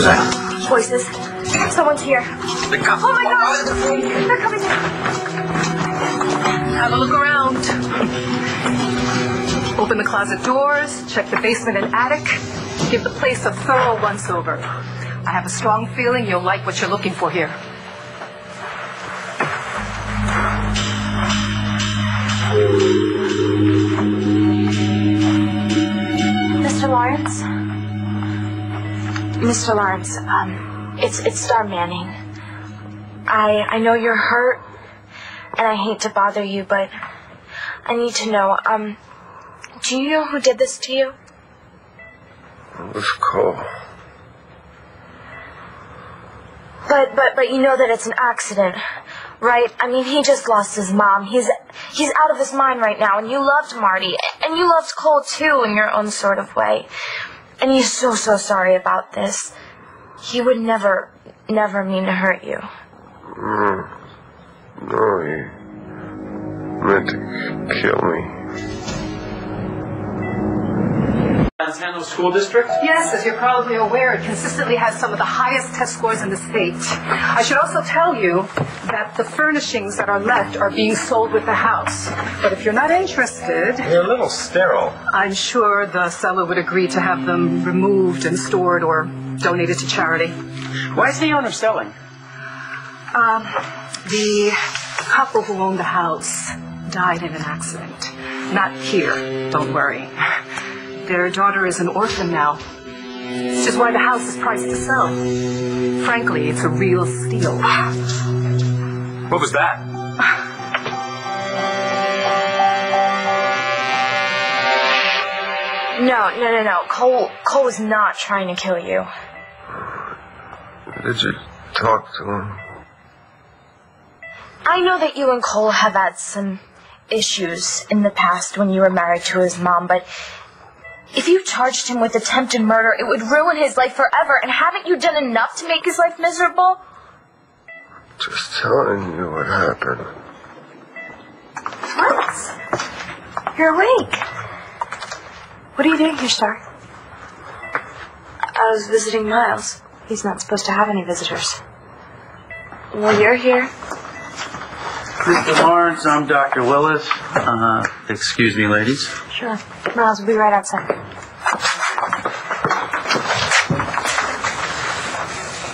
was that? Voices. Someone's here. Oh my god! They're coming in. Have a look around. Open the closet doors, check the basement and attic, give the place a thorough once over. I have a strong feeling you'll like what you're looking for here. Mr. Mr. Laurence, um, it's it's Starr Manning. I I know you're hurt, and I hate to bother you, but I need to know. Um, do you know who did this to you? It was Cole. But but but you know that it's an accident, right? I mean, he just lost his mom. He's he's out of his mind right now, and you loved Marty, and you loved Cole too in your own sort of way. And he's so so sorry about this. He would never never mean to hurt you. No. No, he meant to kill me. Montana School District? Yes, as you're probably aware, it consistently has some of the highest test scores in the state. I should also tell you that the furnishings that are left are being sold with the house. But if you're not interested, They're a little sterile. I'm sure the seller would agree to have them removed and stored or donated to charity. Why is the owner selling? Um, the couple who owned the house died in an accident. Not here, don't worry. Their daughter is an orphan now. Which is why the house is priced to sell. Frankly, it's a real steal. What was that? No, no, no, no. Cole Cole was not trying to kill you. Did you talk to him? I know that you and Cole have had some issues in the past when you were married to his mom, but if you charged him with attempted murder, it would ruin his life forever. And haven't you done enough to make his life miserable? Just telling you what happened. What? You're awake. What are you doing here, Starr? I was visiting Miles. He's not supposed to have any visitors. Well, you're here. Mr. Laurence, I'm Dr. Willis. Uh, excuse me, ladies. Sure. Miles will be right outside.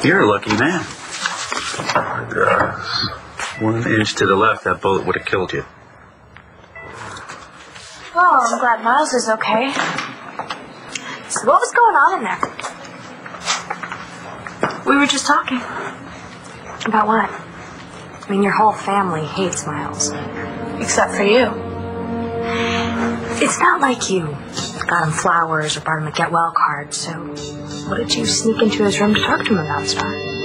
You're a lucky man. One inch to the left, that bullet would have killed you. Well, I'm glad Miles is okay. So what was going on in there? We were just talking. About what? I mean, your whole family hates Miles. Except for you. It's not like you got him flowers or brought him a get well card, so what did you sneak into his room to talk to him about, Starr?